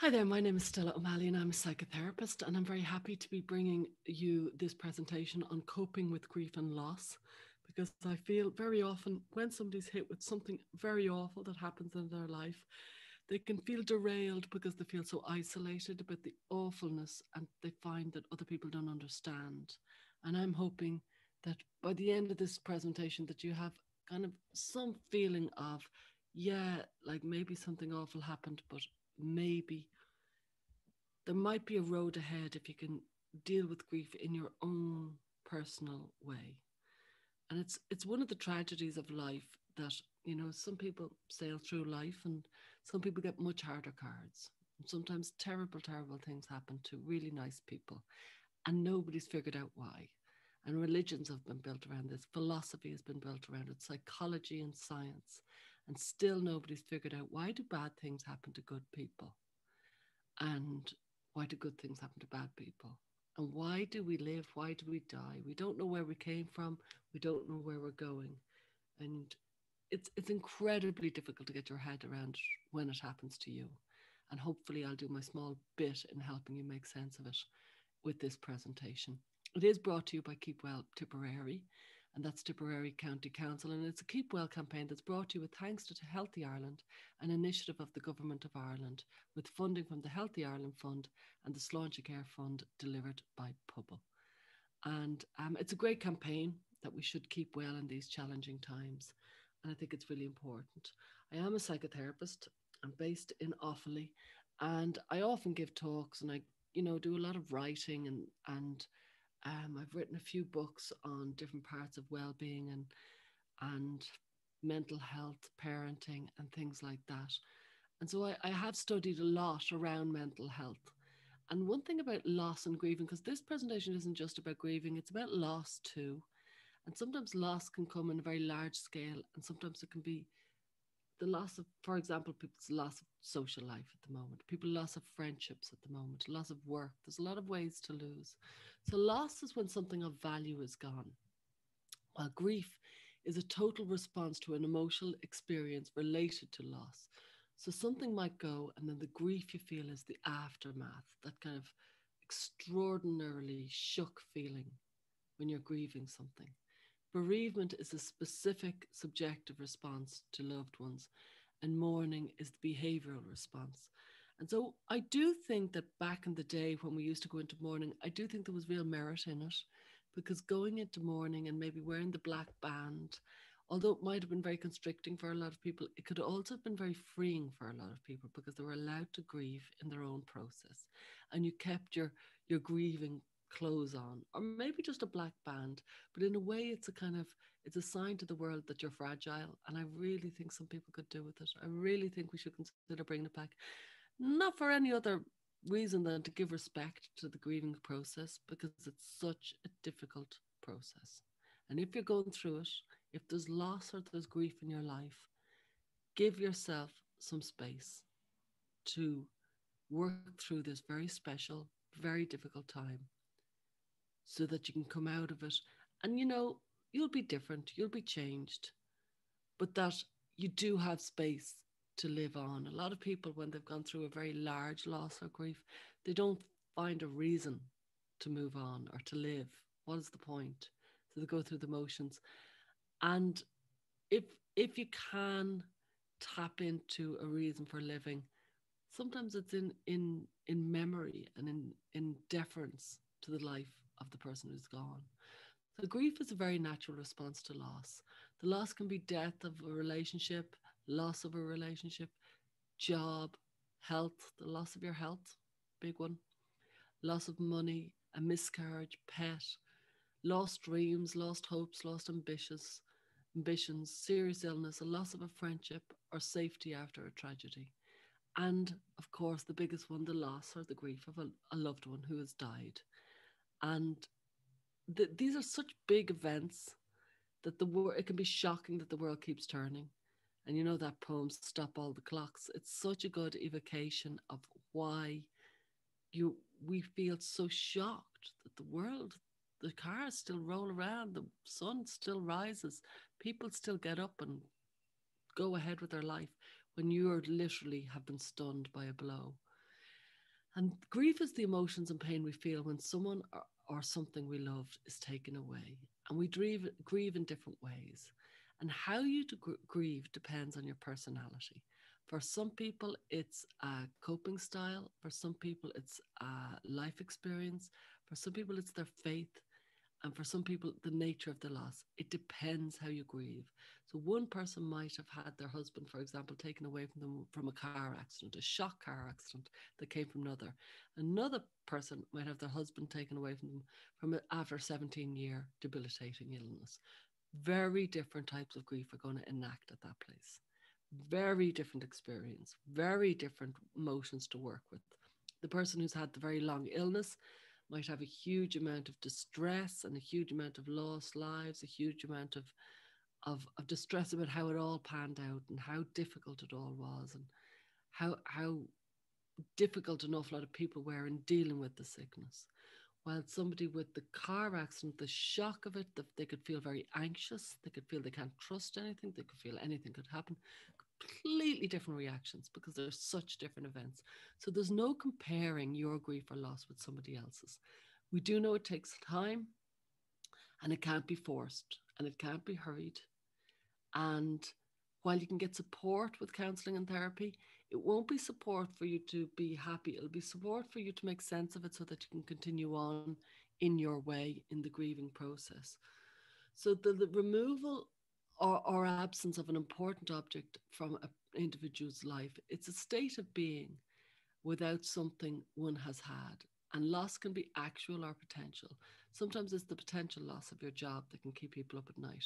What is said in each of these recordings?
Hi there, my name is Stella O'Malley and I'm a psychotherapist, and I'm very happy to be bringing you this presentation on coping with grief and loss because I feel very often when somebody's hit with something very awful that happens in their life, they can feel derailed because they feel so isolated about the awfulness and they find that other people don't understand. And I'm hoping that by the end of this presentation that you have kind of some feeling of, yeah, like maybe something awful happened, but maybe there might be a road ahead if you can deal with grief in your own personal way. And it's it's one of the tragedies of life that, you know, some people sail through life and some people get much harder cards. Sometimes terrible, terrible things happen to really nice people and nobody's figured out why. And religions have been built around this, philosophy has been built around it, psychology and science and still nobody's figured out why do bad things happen to good people and why do good things happen to bad people. And why do we live? Why do we die? We don't know where we came from. We don't know where we're going. And it's it's incredibly difficult to get your head around when it happens to you. And hopefully I'll do my small bit in helping you make sense of it with this presentation. It is brought to you by Keep Well Tipperary, and that's Tipperary County Council. And it's a Keep Well campaign that's brought to you with thanks to Healthy Ireland, an initiative of the Government of Ireland, with funding from the Healthy Ireland Fund and the Sláintecare Fund delivered by Pobal. And um, it's a great campaign that we should keep well in these challenging times. And I think it's really important. I am a psychotherapist. I'm based in Offaly, and I often give talks and I, you know, do a lot of writing and and um, I've written a few books on different parts of well-being and and mental health, parenting, and things like that. And so I, I have studied a lot around mental health. And one thing about loss and grieving, because this presentation isn't just about grieving, it's about loss too. And sometimes loss can come in a very large scale, and sometimes it can be the loss of, for example, people's loss of social life at the moment, people loss of friendships at the moment, loss of work. There's a lot of ways to lose. So loss is when something of value is gone. While grief is a total response to an emotional experience related to loss. So something might go, and then the grief you feel is the aftermath, that kind of extraordinarily shook feeling when you're grieving something. Bereavement is a specific subjective response to loved ones, and mourning is the behavioral response. And so I do think that back in the day when we used to go into mourning, I do think there was real merit in it because going into mourning and maybe wearing the black band, although it might have been very constricting for a lot of people, it could also have been very freeing for a lot of people because they were allowed to grieve in their own process. And you kept your your grieving clothes on or maybe just a black band but in a way it's a kind of it's a sign to the world that you're fragile and i really think some people could do with it. I really think we should consider bringing it back. Not for any other reason than to give respect to the grieving process because it's such a difficult process. And if you're going through it if there's loss or there's grief in your life give yourself some space to work through this very special very difficult time so that you can come out of it. And you know, you'll be different, you'll be changed, but that you do have space to live on. A lot of people, when they've gone through a very large loss or grief, they don't find a reason to move on or to live. What is the point? So they go through the motions. And if if you can tap into a reason for living, sometimes it's in in in memory and in in deference to the life of the person who's gone. So grief is a very natural response to loss. The loss can be death of a relationship, loss of a relationship, job, health, the loss of your health, big one, loss of money, a miscarriage, pet, lost dreams, lost hopes, lost ambitions, ambitions, serious illness, a loss of a friendship, or safety after a tragedy. And of course, the biggest one, the loss or the grief of a, a loved one who has died. And the, these are such big events that the world, it can be shocking that the world keeps turning. And you know that poem, Stop All the Clocks? It's such a good evocation of why you we feel so shocked that the world, the cars still roll around, the sun still rises, people still get up and go ahead with their life when you are literally have been stunned by a blow. And grief is the emotions and pain we feel when someone or, or something we loved is taken away. And we grieve, grieve in different ways. And how you grieve depends on your personality. For some people, it's a coping style. For some people, it's a life experience. For some people, it's their faith. And for some people, the nature of the loss. It depends how you grieve. So, one person might have had their husband, for example, taken away from them from a car accident, a shock car accident that came from another. Another person might have their husband taken away from them from a, after 17 year debilitating illness. Very different types of grief are going to enact at that place very different experience, very different emotions to work with. The person who's had the very long illness might have a huge amount of distress and a huge amount of lost lives, a huge amount of, of, of distress about how it all panned out and how difficult it all was and how, how difficult an awful lot of people were in dealing with the sickness. While somebody with the car accident, the shock of it, they could feel very anxious. They could feel they can't trust anything. They could feel anything could happen completely different reactions because they're such different events. So there's no comparing your grief or loss with somebody else's. We do know it takes time and it can't be forced and it can't be hurried. And while you can get support with counseling and therapy, it won't be support for you to be happy. It'll be support for you to make sense of it so that you can continue on in your way in the grieving process. So the, the removal or, or absence of an important object from an individual's life. It's a state of being without something one has had. And loss can be actual or potential. Sometimes it's the potential loss of your job that can keep people up at night.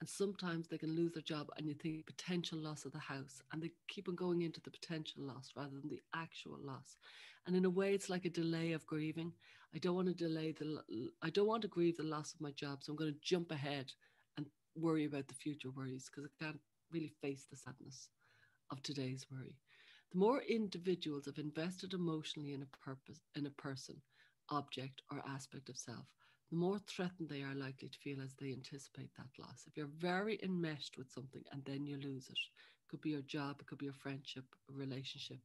And sometimes they can lose their job and you think potential loss of the house. And they keep on going into the potential loss rather than the actual loss. And in a way, it's like a delay of grieving. I don't want to delay the, I don't want to grieve the loss of my job. So I'm going to jump ahead worry about the future worries because I can't really face the sadness of today's worry. The more individuals have invested emotionally in a purpose, in a person, object, or aspect of self, the more threatened they are likely to feel as they anticipate that loss. If you're very enmeshed with something and then you lose it, it could be your job, it could be your friendship, a relationship,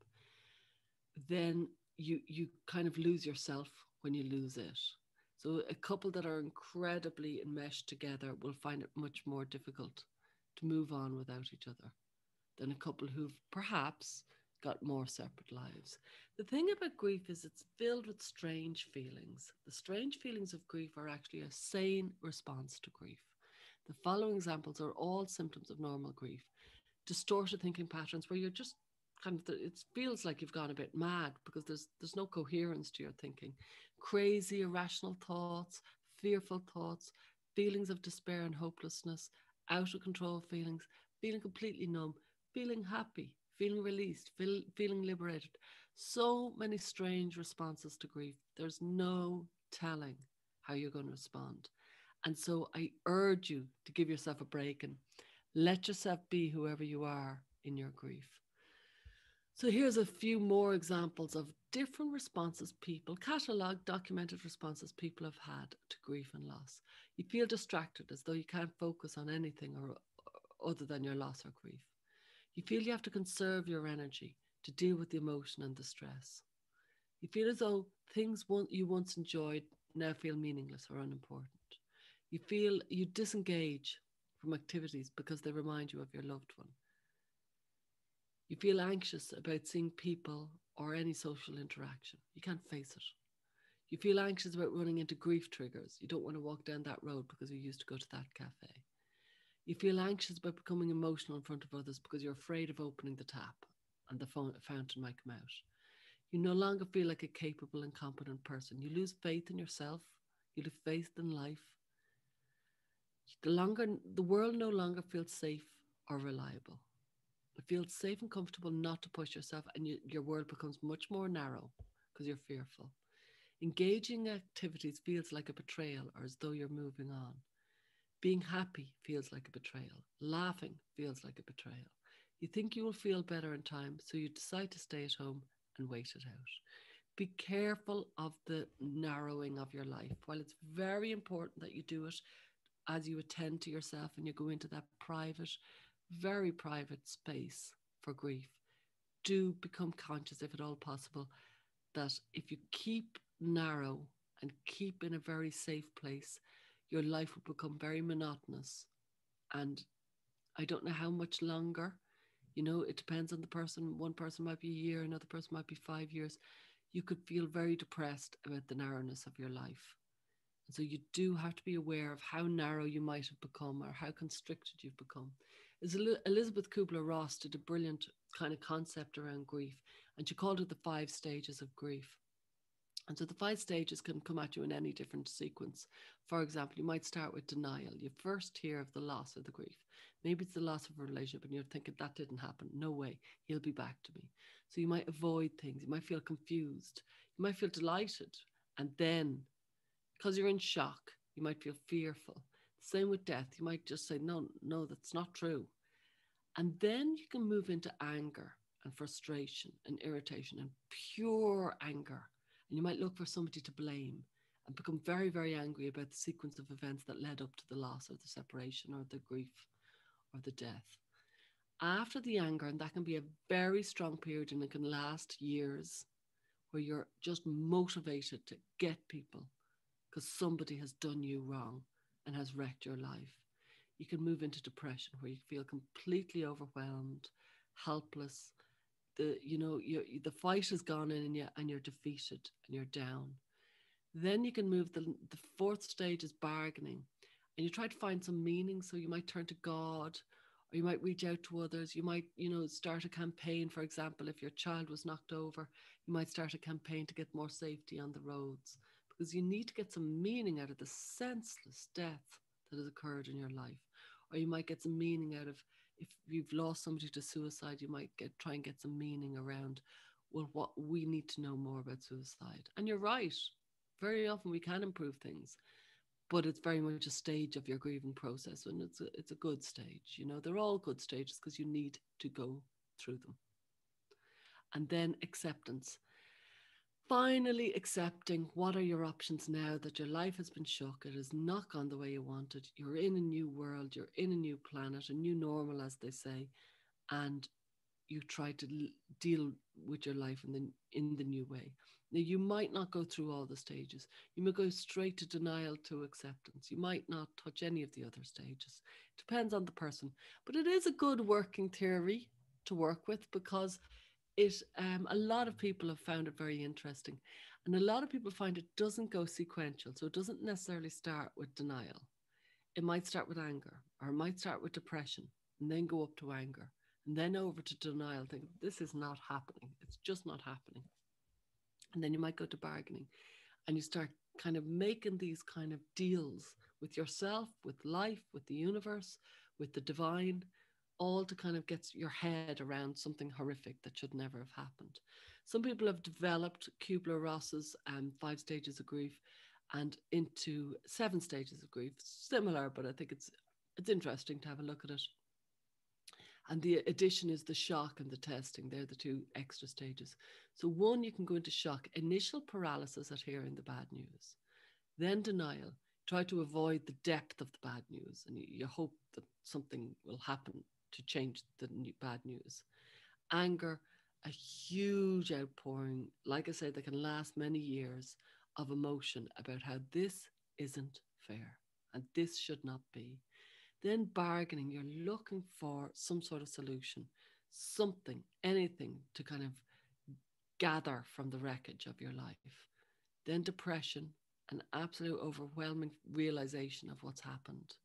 then you you kind of lose yourself when you lose it. So a couple that are incredibly enmeshed together will find it much more difficult to move on without each other than a couple who've perhaps got more separate lives. The thing about grief is it's filled with strange feelings. The strange feelings of grief are actually a sane response to grief. The following examples are all symptoms of normal grief. Distorted thinking patterns where you're just kind of it feels like you've gone a bit mad because there's there's no coherence to your thinking crazy irrational thoughts fearful thoughts feelings of despair and hopelessness out of control feelings feeling completely numb feeling happy feeling released feel, feeling liberated. So many strange responses to grief. There's no telling how you're going to respond. And so i urge you to give yourself a break and let yourself be whoever you are in your grief so here's a few more examples of different responses people, catalogue documented responses people have had to grief and loss. You feel distracted as though you can't focus on anything or, or other than your loss or grief. You feel you have to conserve your energy to deal with the emotion and the stress. You feel as though things you once enjoyed now feel meaningless or unimportant. You feel you disengage from activities because they remind you of your loved one. You feel anxious about seeing people or any social interaction. You can't face it. You feel anxious about running into grief triggers. You don't want to walk down that road because you used to go to that cafe. You feel anxious about becoming emotional in front of others because you're afraid of opening the tap and the fountain might come out. You no longer feel like a capable and competent person. You lose faith in yourself. You lose faith in life. The longer the world no longer feels safe or reliable. It feels safe and comfortable not to push yourself, and you, your world becomes much more narrow because you're fearful. Engaging activities feels like a betrayal or as though you're moving on. Being happy feels like a betrayal. Laughing feels like a betrayal. You think you will feel better in time, so you decide to stay at home and wait it out. Be careful of the narrowing of your life. While it's very important that you do it as you attend to yourself and you go into that private very private space for grief, do become conscious, if at all possible, that if you keep narrow and keep in a very safe place, your life will become very monotonous. And I don't know how much longer, you know, it depends on the person. One person might be a year, another person might be five years. You could feel very depressed about the narrowness of your life. And so you do have to be aware of how narrow you might have become or how constricted you've become. Is Elizabeth Kubler Ross did a brilliant kind of concept around grief, and she called it the five stages of grief. And so the five stages can come at you in any different sequence. For example, you might start with denial. You first hear of the loss of the grief. Maybe it's the loss of a relationship and you're thinking that didn't happen. No way, he'll be back to me. So you might avoid things. You might feel confused. You might feel delighted. And then, because you're in shock, you might feel fearful. Same with death. You might just say, no, no, that's not true. And then you can move into anger and frustration and irritation and pure anger and you might look for somebody to blame and become very, very angry about the sequence of events that led up to the loss or the separation or the grief or the death. After the anger, and that can be a very strong period and it can last years, where you're just motivated to get people because somebody has done you wrong and has wrecked your life. You can move into depression where you feel completely overwhelmed, helpless, the you know the fight has gone in and you and you're defeated and you're down. Then you can move the the fourth stage is bargaining. And you try to find some meaning. So you might turn to god or you might reach out to others. You might you know start a campaign. For example if your child was knocked over you might start a campaign to get more safety on the roads because you need to get some meaning out of the senseless death that has occurred in your life or you might get some meaning out of if you've lost somebody to suicide, you might get try and get some meaning around, well, what we need to know more about suicide. And you're right. Very often we can improve things, but it's very much a stage of your grieving process, and it's a, it's a good stage. You know, they're all good stages because you need to go through them. And then acceptance finally accepting what are your options now that your life has been shook, it has not gone the way you wanted. You're in a new world, you're in a new planet, a new normal, as they say, and you try to l- deal with your life in the in the new way. Now you might not go through all the stages. You may go straight to denial to acceptance. You might not touch any of the other stages. It depends on the person, but it is a good working theory to work with because it um, a lot of people have found it very interesting and a lot of people find it doesn't go sequential so it doesn't necessarily start with denial. It might start with anger or it might start with depression and then go up to anger and then over to denial think this is not happening. It's just not happening. And then you might go to bargaining and you start kind of making these kind of deals with yourself with life with the universe with the divine all to kind of get your head around something horrific that should never have happened. Some people have developed Kubler Ross's um, five stages of grief and into seven stages of grief, similar, but I think it's it's interesting to have a look at it. And the addition is the shock and the testing. They're the two extra stages. So, one, you can go into shock, initial paralysis at hearing the bad news, then denial. Try to avoid the depth of the bad news, and you, you hope that something will happen to change the new, bad news. Anger, a huge outpouring, like I said, that can last many years of emotion about how this isn't fair and this should not be. Then bargaining, you're looking for some sort of solution, something, anything to kind of gather from the wreckage of your life. Then depression, an absolute overwhelming realization of what's happened.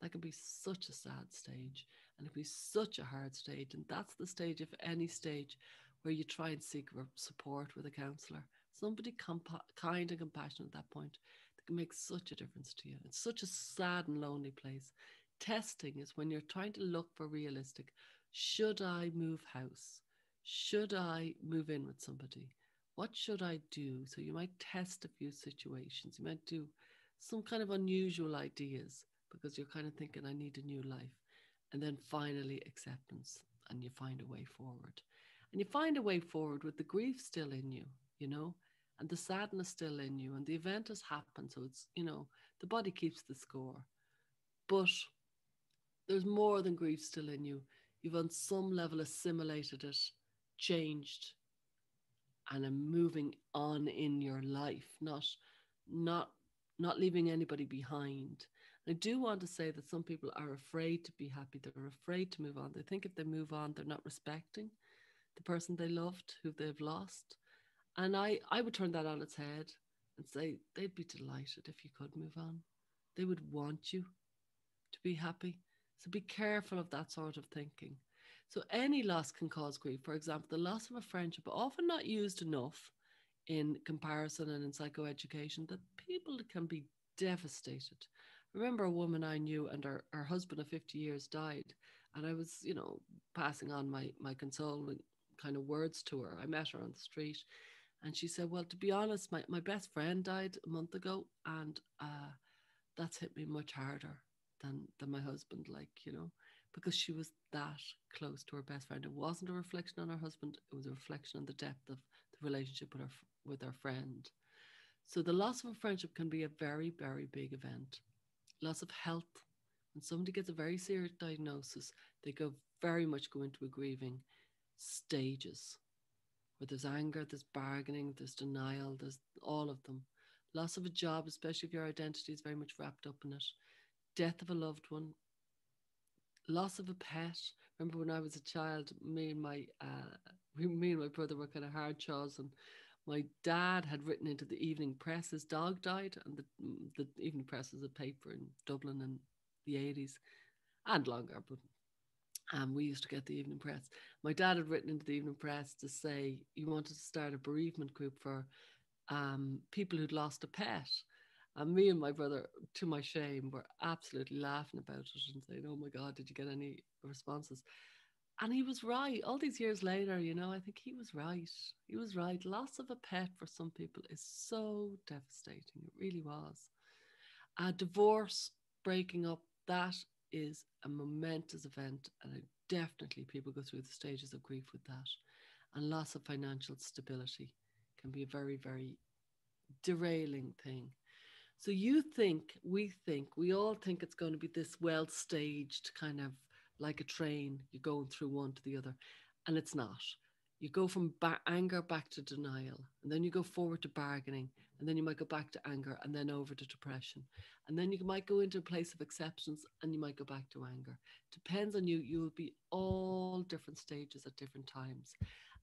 That can be such a sad stage and it can be such a hard stage. And that's the stage, of any stage, where you try and seek support with a counsellor. Somebody kind and compassionate at that point that can make such a difference to you. It's such a sad and lonely place. Testing is when you're trying to look for realistic should I move house? Should I move in with somebody? What should I do? So you might test a few situations. You might do some kind of unusual ideas because you're kind of thinking, I need a new life. And then finally, acceptance, and you find a way forward. And you find a way forward with the grief still in you, you know, and the sadness still in you, and the event has happened. So it's, you know, the body keeps the score. But there's more than grief still in you. You've on some level assimilated it, changed, and are moving on in your life, not not not leaving anybody behind. I do want to say that some people are afraid to be happy. They're afraid to move on. They think if they move on, they're not respecting the person they loved, who they've lost. And I, I would turn that on its head and say they'd be delighted if you could move on. They would want you to be happy. So be careful of that sort of thinking. So any loss can cause grief. For example, the loss of a friendship, often not used enough in comparison and in psychoeducation, that people can be devastated. Remember a woman I knew and her, her husband of 50 years died. And I was, you know, passing on my, my consoling kind of words to her. I met her on the street and she said, Well, to be honest, my, my best friend died a month ago and uh, that's hit me much harder than, than my husband, like, you know, because she was that close to her best friend. It wasn't a reflection on her husband, it was a reflection on the depth of the relationship with her, with her friend. So the loss of a friendship can be a very, very big event. Loss of health. When somebody gets a very serious diagnosis, they go very much go into a grieving stages where there's anger, there's bargaining, there's denial, there's all of them. Loss of a job, especially if your identity is very much wrapped up in it. Death of a loved one. Loss of a pet. Remember when I was a child, me and my uh, me and my brother were kind of hard chaws, and my dad had written into the Evening Press his dog died, and the the Evening Press is a paper in Dublin in the eighties and longer, but um, we used to get the evening press. My dad had written into the evening press to say he wanted to start a bereavement group for um, people who'd lost a pet. And me and my brother, to my shame, were absolutely laughing about it and saying, Oh my God, did you get any responses? And he was right. All these years later, you know, I think he was right. He was right. Loss of a pet for some people is so devastating. It really was. A divorce, breaking up, that is a momentous event, and definitely people go through the stages of grief with that. And loss of financial stability can be a very, very derailing thing. So you think, we think, we all think it's going to be this well staged kind of like a train, you're going through one to the other, and it's not. You go from ba- anger back to denial, and then you go forward to bargaining, and then you might go back to anger and then over to depression. And then you might go into a place of acceptance and you might go back to anger. Depends on you. You will be all different stages at different times.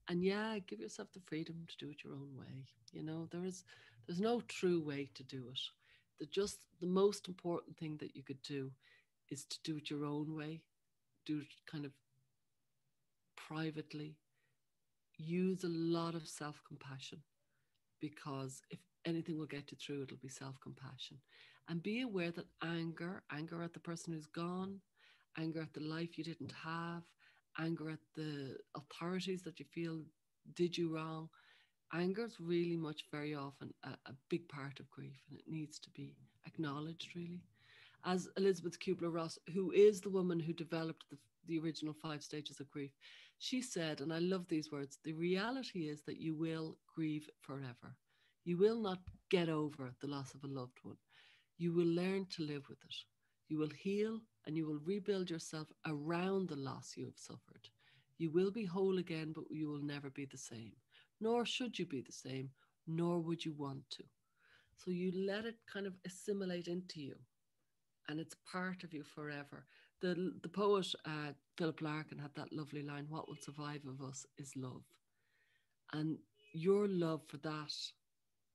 And yeah give yourself the freedom to do it your own way. You know there is there's no true way to do it. The just the most important thing that you could do is to do it your own way do kind of privately use a lot of self-compassion because if anything will get you through, it'll be self compassion. And be aware that anger, anger at the person who's gone, anger at the life you didn't have, anger at the authorities that you feel did you wrong, anger is really much very often a, a big part of grief and it needs to be acknowledged, really. As Elizabeth Kubler Ross, who is the woman who developed the, the original five stages of grief, she said, and I love these words the reality is that you will grieve forever. You will not get over the loss of a loved one. You will learn to live with it. You will heal and you will rebuild yourself around the loss you have suffered. You will be whole again, but you will never be the same. Nor should you be the same, nor would you want to. So you let it kind of assimilate into you and it's part of you forever. The, the poet uh, Philip Larkin had that lovely line What will survive of us is love. And your love for that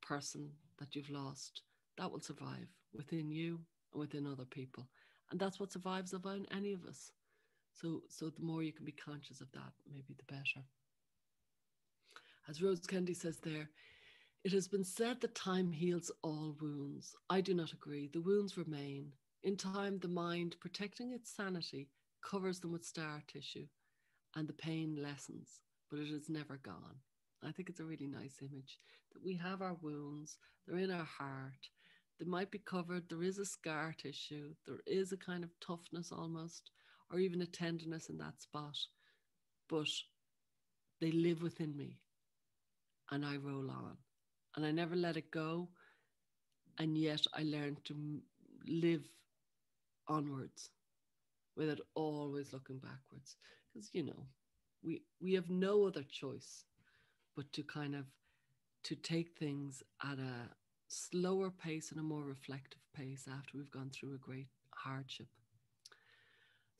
person that you've lost, that will survive within you and within other people. And that's what survives of any of us. So, so the more you can be conscious of that, maybe the better. As Rose Kennedy says there, it has been said that time heals all wounds. I do not agree. The wounds remain. In time, the mind, protecting its sanity, covers them with scar tissue, and the pain lessens, but it is never gone. I think it's a really nice image that we have our wounds, they're in our heart, they might be covered, there is a scar tissue, there is a kind of toughness almost, or even a tenderness in that spot, but they live within me and I roll on. And I never let it go. And yet I learned to live onwards without always looking backwards. Because, you know, we, we have no other choice but to kind of to take things at a slower pace and a more reflective pace after we've gone through a great hardship.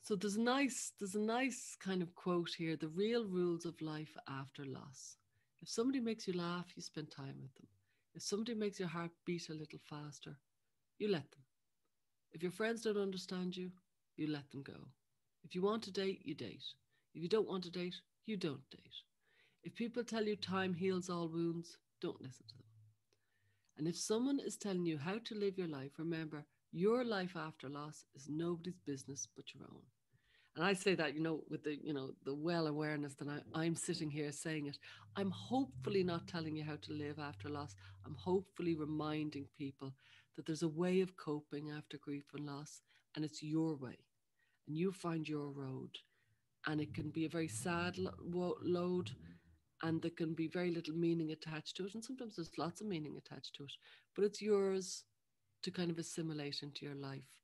So there's a nice, there's a nice kind of quote here: the real rules of life after loss. If somebody makes you laugh, you spend time with them. If somebody makes your heart beat a little faster, you let them. If your friends don't understand you, you let them go. If you want to date, you date. If you don't want to date, you don't date. If people tell you time heals all wounds, don't listen to them. And if someone is telling you how to live your life, remember your life after loss is nobody's business but your own. And I say that, you know, with the, you know, the well awareness that I, I'm sitting here saying it. I'm hopefully not telling you how to live after loss. I'm hopefully reminding people that there's a way of coping after grief and loss, and it's your way. And you find your road. And it can be a very sad lo- load, and there can be very little meaning attached to it. And sometimes there's lots of meaning attached to it, but it's yours to kind of assimilate into your life.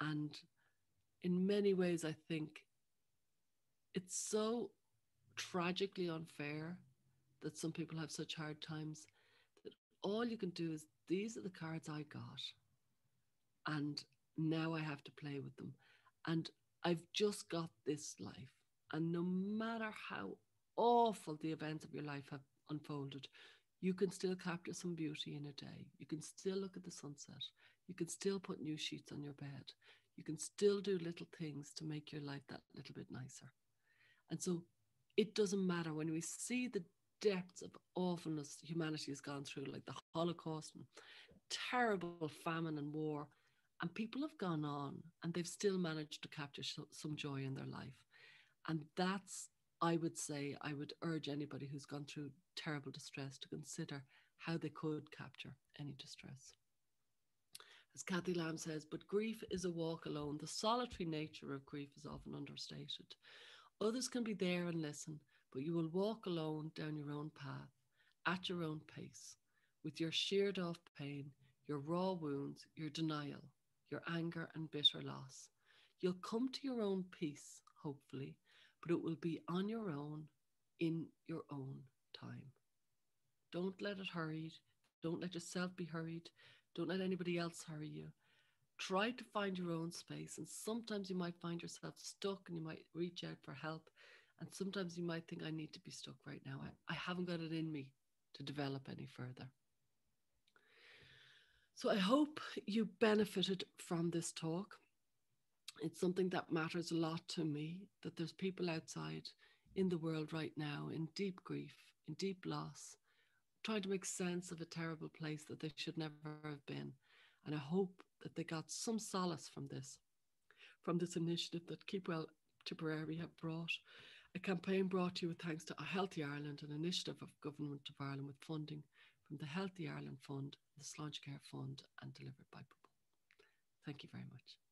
And in many ways, I think it's so tragically unfair that some people have such hard times all you can do is these are the cards I got. And now I have to play with them. And I've just got this life. And no matter how awful the events of your life have unfolded, you can still capture some beauty in a day. You can still look at the sunset. You can still put new sheets on your bed. You can still do little things to make your life that little bit nicer. And so it doesn't matter when we see the depths of awfulness humanity has gone through, like the Holocaust and terrible famine and war. And people have gone on and they've still managed to capture some joy in their life. And that's, I would say, I would urge anybody who's gone through terrible distress to consider how they could capture any distress. As Cathy Lamb says, but grief is a walk alone. The solitary nature of grief is often understated. Others can be there and listen, but you will walk alone down your own path, at your own pace, with your sheared off pain, your raw wounds, your denial, your anger and bitter loss. You'll come to your own peace, hopefully, but it will be on your own, in your own time. Don't let it hurry. Don't let yourself be hurried. Don't let anybody else hurry you. Try to find your own space. And sometimes you might find yourself stuck and you might reach out for help. And sometimes you might think, I need to be stuck right now. I, I haven't got it in me to develop any further. So I hope you benefited from this talk. It's something that matters a lot to me that there's people outside in the world right now in deep grief, in deep loss, trying to make sense of a terrible place that they should never have been. And I hope that they got some solace from this, from this initiative that Keep Well Tipperary have brought a campaign brought to you with thanks to a Healthy Ireland, an initiative of Government of Ireland with funding from the Healthy Ireland Fund, the Sláintecare Fund, and delivered by Pobal. Thank you very much.